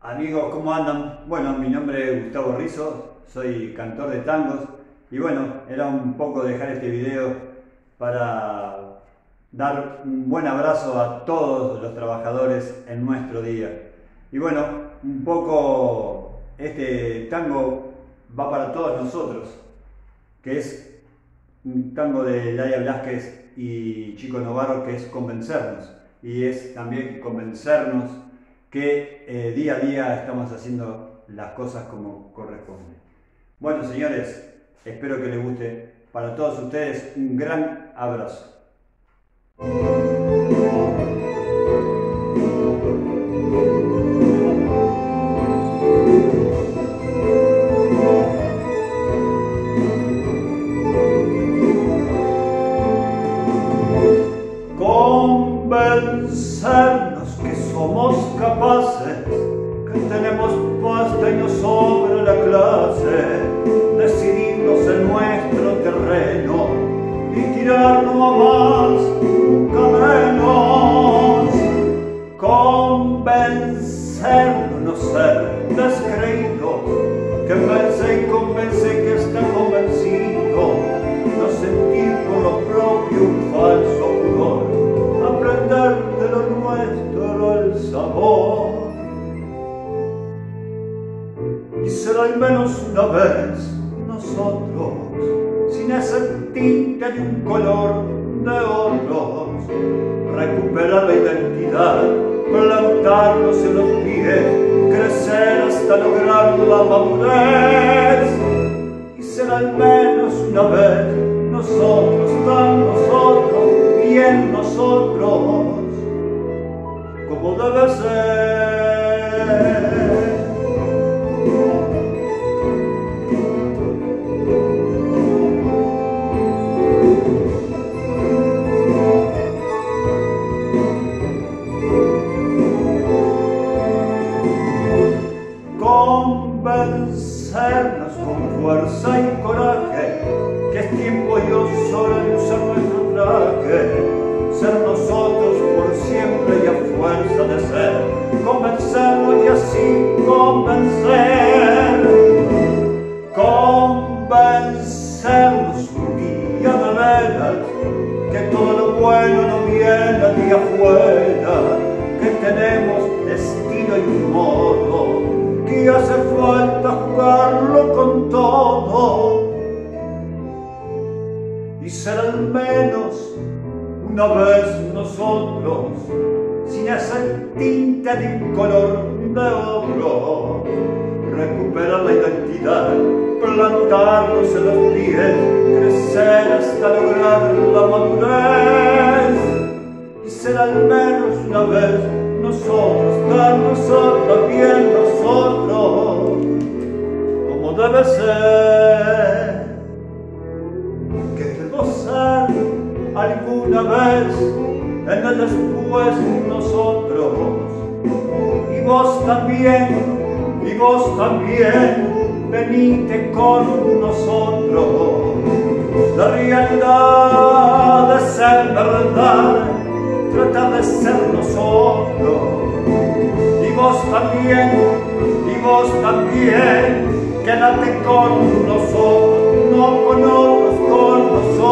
Amigos, ¿cómo andan? Bueno, mi nombre es Gustavo Rizzo, soy cantor de tangos y bueno, era un poco dejar este video para dar un buen abrazo a todos los trabajadores en nuestro día. Y bueno, un poco este tango va para todos nosotros, que es un tango de Laia Blasquez y Chico Novarro que es convencernos y es también convencernos que eh, día a día estamos haciendo las cosas como corresponde. Bueno, señores, espero que les guste. Para todos ustedes, un gran abrazo. Clase, decidirnos en nuestro terreno y tirarnos a más, nunca menos. Convencernos no ser descreídos, que vence y convence que está convencido, no sentir por lo propio un falso pudor, aprender de lo nuestro el sabor. Al menos una vez nosotros, sin ese tinte de un color de otros, recuperar la identidad, plantarnos en los pies, crecer hasta lograr la madurez. Y será al menos una vez nosotros, tan nosotros, bien nosotros, como debe ser. Convencernos con fuerza y coraje que es tiempo y hora de usar nuestro traje, ser nosotros por siempre y a fuerza de ser, convencernos y así convencer, convencernos un día de veras que todo lo bueno no viene de afuera, que tenemos destino y un modo que hace falta jugarlo con todo. Y ser al menos una vez nosotros sin ese tinte de un color de otro recuperar la identidad plantarnos en los pies crecer hasta lograr la madurez. Y ser al menos una vez nosotros, dar nosotros, debe ser. Queremos ser alguna vez en el después nosotros, y vos también, y vos también, venite con nosotros. La realidad de ser verdad trata de ser nosotros. Y vos también, y vos también, quédate con nosotros, no con otros, con nosotros.